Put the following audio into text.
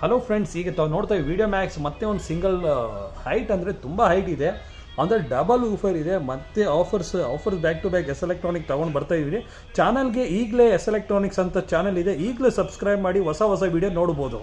Hello friends ಈಗ ತಾವು ನೋಡ್ತಾ ವಿಡಿಯೋ ಮ್ಯಾಕ್ಸ್ ಮತ್ತೆ ಒಂದು ಸಿಂಗಲ್ ಹೈಟ್ ಅಂದರೆ ತುಂಬ ಹೈಟ್ ಇದೆ. ಅಂದರೆ ಡಬಲ್ ಊಫರ್ ಇದೆ, ಮತ್ತೆ offers offers back to back S electronic ತೊಗೊಂಡು ಬರ್ತಾ ಇದ್ದೀವಿ. ಚಾನಲ್ಗೆ ಈಗಲೇ ಎಸ್ ಎಲೆಕ್ಟ್ರಾನಿಕ್ಸ್ ಅಂತ ಚಾನಲ್ ಇದೆ. ಈಗಲೇ ಸಬ್ಸ್ಕ್ರೈಬ್ ಮಾಡಿ ಹೊಸ ಹೊಸ ವಿಡಿಯೋ ನೋಡ್ಬೋದು.